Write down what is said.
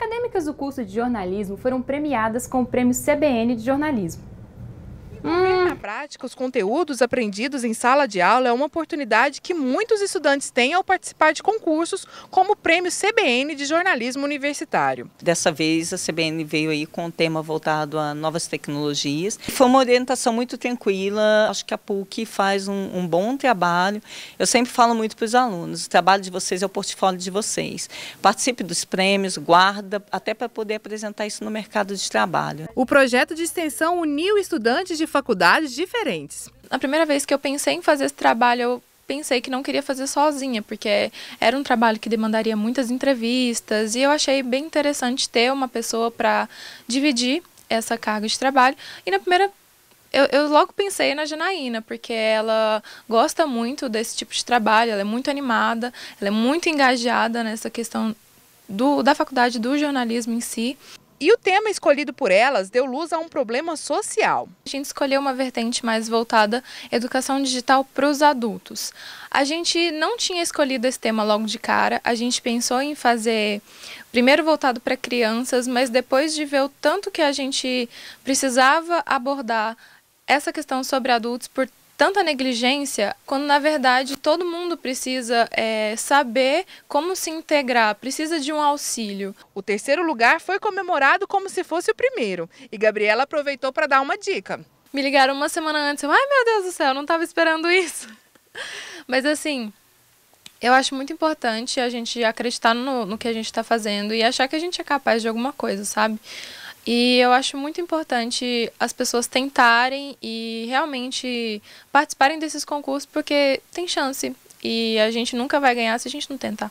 Acadêmicas do curso de jornalismo foram premiadas com o prêmio CBN de jornalismo. Hum. Prática, os conteúdos aprendidos em sala de aula é uma oportunidade que muitos estudantes têm ao participar de concursos, como o Prêmio CBN de Jornalismo Universitário. Dessa vez, a CBN veio aí com um tema voltado a novas tecnologias. Foi uma orientação muito tranquila. Acho que a PUC faz um, um bom trabalho. Eu sempre falo muito para os alunos: o trabalho de vocês é o portfólio de vocês. Participe dos prêmios, guarda, até para poder apresentar isso no mercado de trabalho. O projeto de extensão uniu estudantes de faculdades diferentes. A primeira vez que eu pensei em fazer esse trabalho, eu pensei que não queria fazer sozinha, porque era um trabalho que demandaria muitas entrevistas e eu achei bem interessante ter uma pessoa para dividir essa carga de trabalho. E na primeira eu, eu, logo pensei na Janaína, porque ela gosta muito desse tipo de trabalho, ela é muito animada, ela é muito engajada nessa questão do, da faculdade do jornalismo em si. E o tema escolhido por elas deu luz a um problema social. A gente escolheu uma vertente mais voltada à educação digital para os adultos. A gente não tinha escolhido esse tema logo de cara, a gente pensou em fazer primeiro voltado para crianças, mas depois de ver o tanto que a gente precisava abordar essa questão sobre adultos por tanta negligência, quando na verdade todo mundo precisa é, saber como se integrar, precisa de um auxílio. O terceiro lugar foi comemorado como se fosse o primeiro, e Gabriela aproveitou para dar uma dica. Me ligaram uma semana antes, eu, ai meu Deus do céu, não estava esperando isso. Mas assim, eu acho muito importante a gente acreditar no, no que a gente está fazendo e achar que a gente é capaz de alguma coisa, sabe? E eu acho muito importante as pessoas tentarem e realmente participarem desses concursos porque tem chance. E a gente nunca vai ganhar se a gente não tentar.